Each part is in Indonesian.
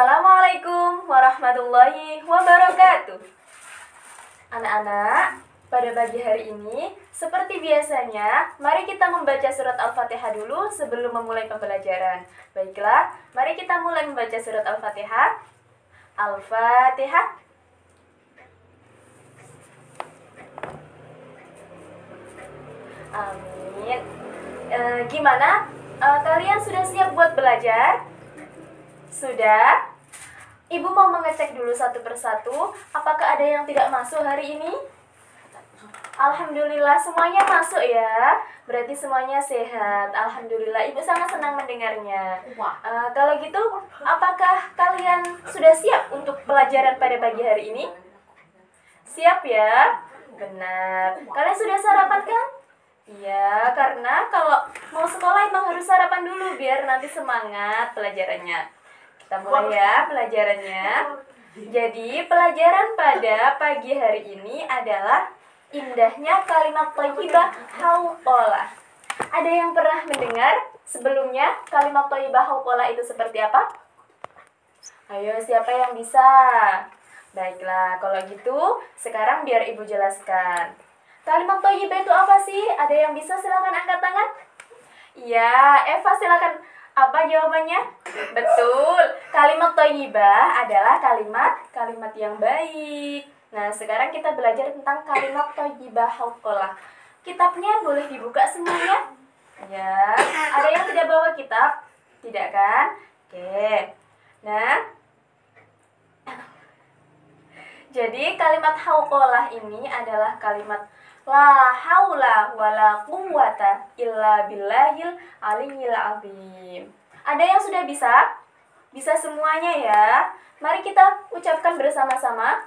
Assalamualaikum warahmatullahi wabarakatuh. Anak-anak, pada pagi hari ini, seperti biasanya, mari kita membaca surat Al-Fatihah dulu sebelum memulai pembelajaran. Baiklah, mari kita mulai membaca surat Al-Fatihah. Al-Fatihah. Amin. E, gimana? E, kalian sudah siap buat belajar? Sudah? Ibu mau mengecek dulu satu persatu, apakah ada yang tidak masuk hari ini? Alhamdulillah semuanya masuk ya. Berarti semuanya sehat. Alhamdulillah ibu sangat senang mendengarnya. Uh, kalau gitu, apakah kalian sudah siap untuk pelajaran pada pagi hari ini? Siap ya? Benar. Kalian sudah sarapan kan? Iya, karena kalau mau sekolah emang harus sarapan dulu biar nanti semangat pelajarannya. Kita mulai ya pelajarannya. Jadi, pelajaran pada pagi hari ini adalah indahnya kalimat thayyibah hauqalah. Ada yang pernah mendengar sebelumnya kalimat thayyibah hauqalah itu seperti apa? Ayo, siapa yang bisa? Baiklah, kalau gitu sekarang biar Ibu jelaskan. Kalimat thayyibah itu apa sih? Ada yang bisa silakan angkat tangan? Iya, Eva silakan apa jawabannya? Betul. Kalimat toyibah adalah kalimat kalimat yang baik. Nah, sekarang kita belajar tentang kalimat toyibah haukolah. Kitabnya boleh dibuka semuanya? Ya. Ada yang tidak bawa kitab? Tidak kan? Oke. Nah, jadi kalimat haukolah ini adalah kalimat La haula wala quwwata illa billahil aliyil azim. Ada yang sudah bisa? Bisa semuanya ya. Mari kita ucapkan bersama-sama.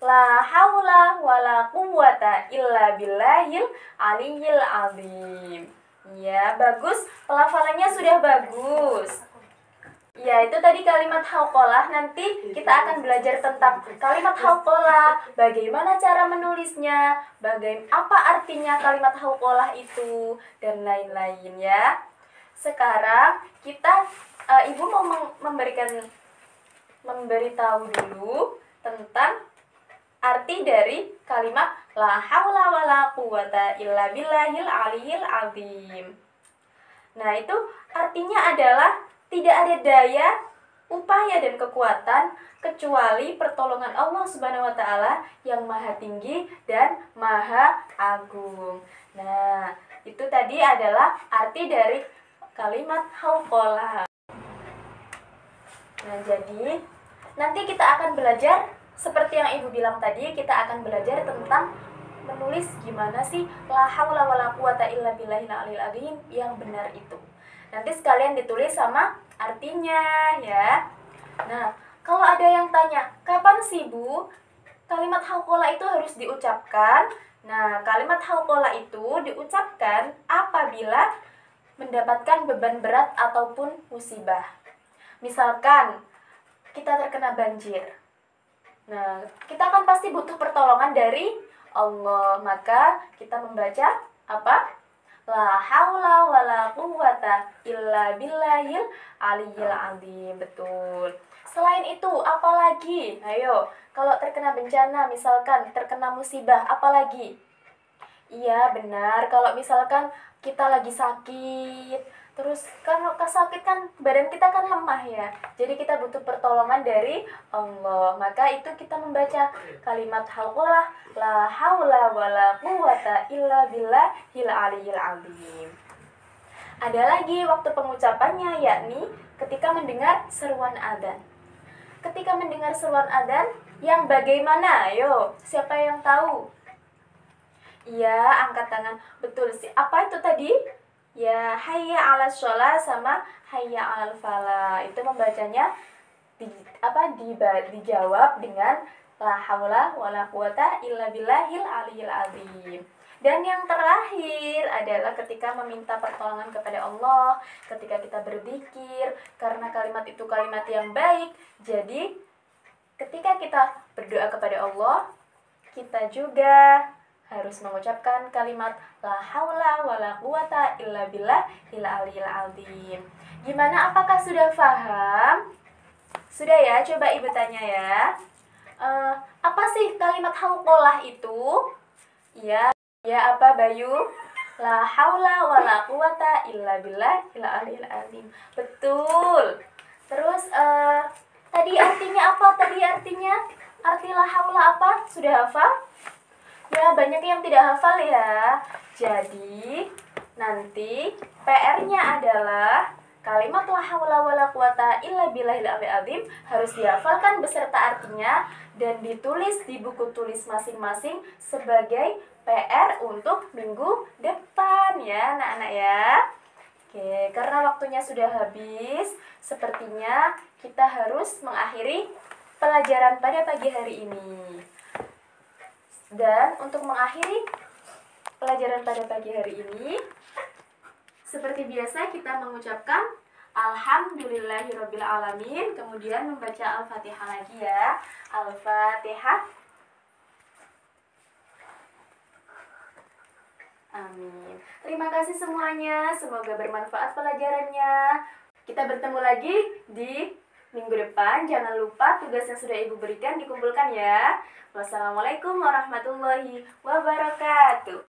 La haula wala quwwata illa billahil aliyil azim. Ya, bagus. Pelafalannya sudah bagus. Ya, itu tadi kalimat haukolah. Nanti kita akan belajar tentang kalimat haukolah, bagaimana cara menulisnya, bagaimana apa artinya kalimat haukolah itu, dan lain-lain ya. Sekarang kita, uh, ibu mau memberikan, memberitahu dulu tentang arti dari kalimat la haula wala quwata illa billahil aliyil azim. Nah, itu artinya adalah tidak ada daya, upaya dan kekuatan kecuali pertolongan Allah Subhanahu wa taala yang maha tinggi dan maha agung. Nah, itu tadi adalah arti dari kalimat hauqalah. Nah, jadi nanti kita akan belajar seperti yang Ibu bilang tadi, kita akan belajar tentang menulis gimana sih la haula wala quwata illa billahil aliyil yang benar itu. Nanti sekalian ditulis sama artinya ya. Nah, kalau ada yang tanya, kapan sih Bu kalimat haukola itu harus diucapkan? Nah, kalimat haukola itu diucapkan apabila mendapatkan beban berat ataupun musibah. Misalkan kita terkena banjir. Nah, kita kan pasti butuh pertolongan dari Allah. Maka kita membaca apa? La haula wala quwata illa billahil aliyil azim. Betul. Selain itu apalagi? Ayo kalau terkena bencana misalkan terkena musibah apalagi? Iya benar. Kalau misalkan kita lagi sakit Terus kalau sakit kan badan kita kan lemah ya. Jadi kita butuh pertolongan dari Allah. Maka itu kita membaca kalimat haulah la haula wala quwata illa billahil aliyil azim. Ada lagi waktu pengucapannya yakni ketika mendengar seruan adzan. Ketika mendengar seruan adzan yang bagaimana? Ayo, siapa yang tahu? Iya, angkat tangan. Betul sih. Apa itu tadi? Ya hayya ala sholat sama hayya ala fala itu membacanya di, apa di, dijawab dengan la haula wala quwata illa billahil aliyil azim dan yang terakhir adalah ketika meminta pertolongan kepada Allah, ketika kita berzikir, karena kalimat itu kalimat yang baik. Jadi, ketika kita berdoa kepada Allah, kita juga harus mengucapkan kalimat la haula wala quwata illa billah ila aliyil azim. Gimana apakah sudah paham? Sudah ya, coba ibu tanya ya. Uh, apa sih kalimat haukolah itu? Ya, ya apa Bayu? La haula wa la quwata illa billah illa alil azim. Betul. Terus uh, tadi artinya apa? Tadi artinya arti la haula apa? Sudah hafal? Ya, banyak yang tidak hafal ya. Jadi, nanti PR-nya adalah kalimat la haula wala quwata illa billahil azim harus dihafalkan beserta artinya dan ditulis di buku tulis masing-masing sebagai PR untuk minggu depan ya anak-anak ya Oke, karena waktunya sudah habis, sepertinya kita harus mengakhiri pelajaran pada pagi hari ini. Dan untuk mengakhiri pelajaran pada pagi hari ini, seperti biasa kita mengucapkan Alhamdulillahirrabbilalamin Kemudian membaca Al-Fatihah lagi ya Al-Fatihah Amin. Terima kasih semuanya. Semoga bermanfaat pelajarannya. Kita bertemu lagi di minggu depan. Jangan lupa tugas yang sudah Ibu berikan dikumpulkan ya. Wassalamualaikum warahmatullahi wabarakatuh.